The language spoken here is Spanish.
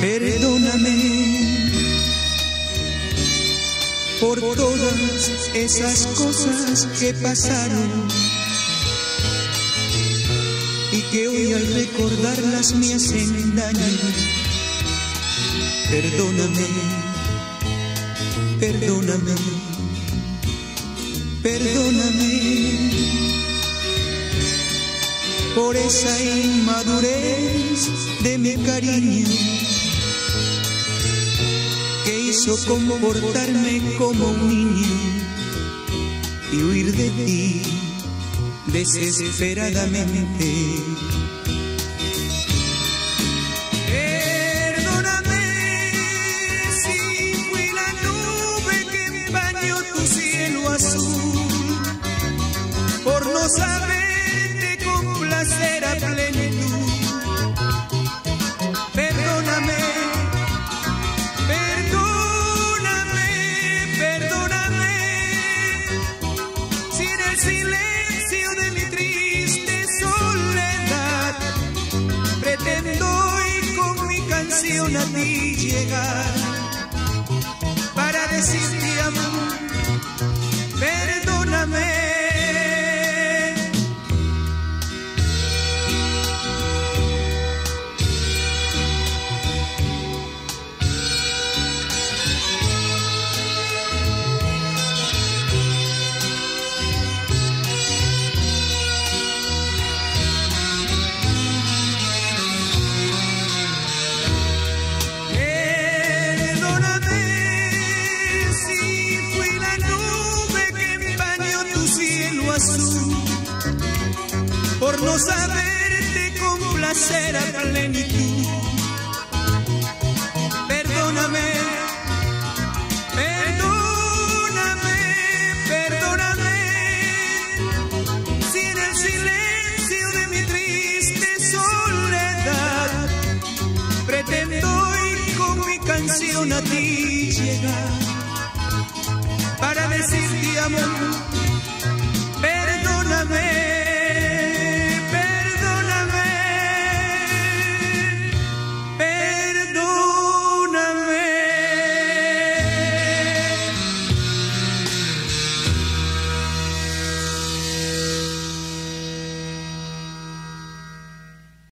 Perdóname por todas esas cosas que pasaron y que hoy al recordarlas me hacen daño. Perdóname, perdóname, perdóname por esa inmadurez de mi cariño hizo comportarme como un niño y huir de ti desesperadamente. Perdóname si fui la nube que empañó tu cielo azul por no saberte complacer a plenitud. Canción a ti llegar para decirte amor, por no saberte complacer a plenitud. Perdóname, perdóname, perdóname si en el silencio de mi triste soledad pretendo ir con mi canción a ti llegar para decirte amor